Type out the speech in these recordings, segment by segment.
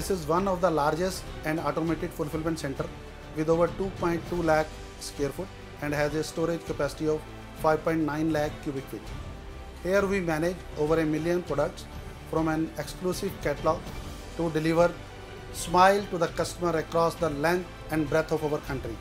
This is one of the largest and automated fulfillment center with over 2.2 lakh square foot and has a storage capacity of 5.9 lakh cubic feet. Here we manage over a million products from an exclusive catalog to deliver smile to the customer across the length and breadth of our country.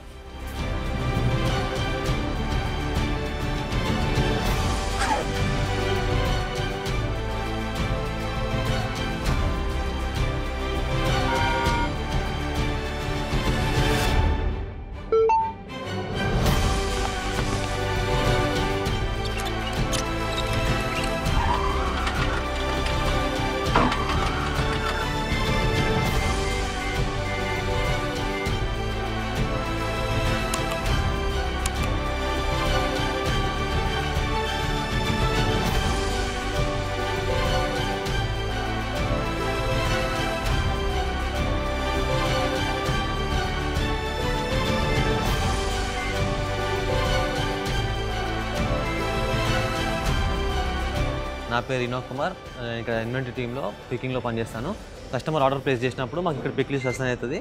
నా పేరు వినోద్ కుమార్. నేను ఇక్కడ inventory టీంలో పికింగ్లో పనిచేస్తాను. Customer order place చేసినప్పుడు మాకు ఇక్కడ పిక్లీస్ assign అవుతుంది.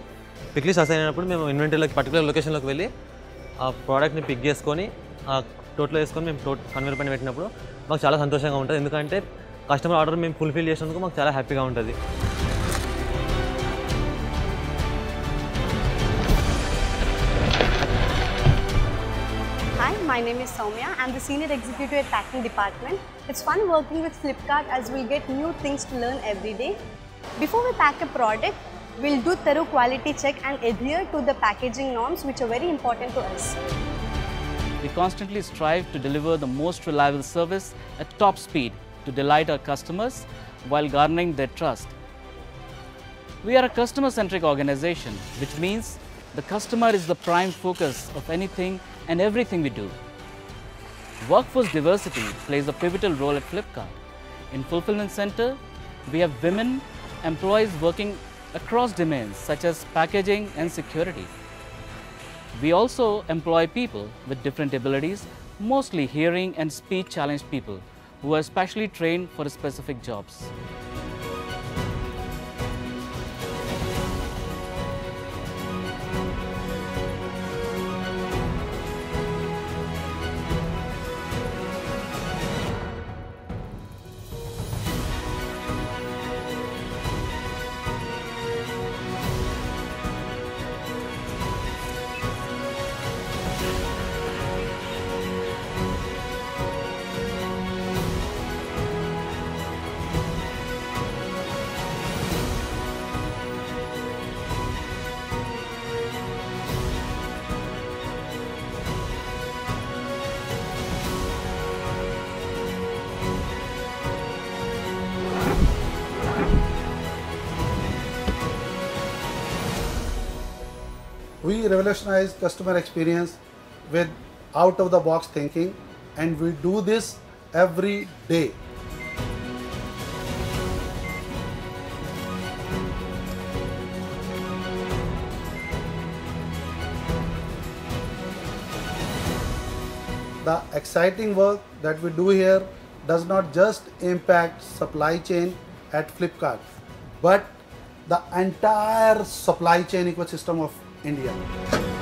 పిక్లీస్ అసైన్ అయినప్పుడు మేము ఇన్వెంటరీలోకి పర్టికులర్ లొకేషన్లోకి వెళ్ళి ఆ ప్రోడక్ట్ని పిక్ చేసుకొని ఆ టోట్లో వేసుకొని మేము టోట్ కన్వేర్ పైన పెట్టినప్పుడు మాకు చాలా సంతోషంగా ఉంటుంది. ఎందుకంటే కస్టమర్ ఆర్డర్ మేము ఫుల్ఫిల్ చేసినందుకు మాకు చాలా హ్యాపీగా ఉంటుంది. My name is Soumya. I'm the Senior Executive at Packing Department. It's fun working with Flipkart as we get new things to learn every day. Before we pack a product, we'll do thorough quality check and adhere to the packaging norms which are very important to us. We constantly strive to deliver the most reliable service at top speed to delight our customers while garnering their trust. We are a customer centric organization, which means the customer is the prime focus of anything and everything we do. Workforce diversity plays a pivotal role at Flipkart. In Fulfillment Center, we have women employees working across domains such as packaging and security. We also employ people with different abilities, mostly hearing and speech challenged people who are specially trained for specific jobs. We revolutionize customer experience with out of the box thinking and we do this every day. The exciting work that we do here does not just impact supply chain at Flipkart, but the entire supply chain ecosystem of India.